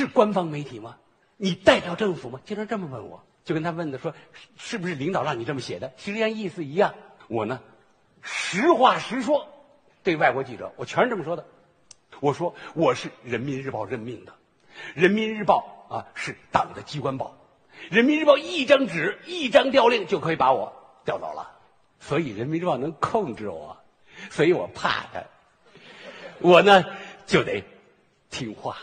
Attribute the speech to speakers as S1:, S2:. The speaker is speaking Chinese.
S1: 是官方媒体吗？你代表政府吗？经常这么问我就跟他问的说是不是领导让你这么写的？其实像意思一样。我呢实话实说对外国记者我全是这么说的。我说我是人民日报任命的人民日报啊是党的机关报人民日报一张纸一张调令就可以把我调走了。所以人民日报能控制我所以我怕他我呢就得听话。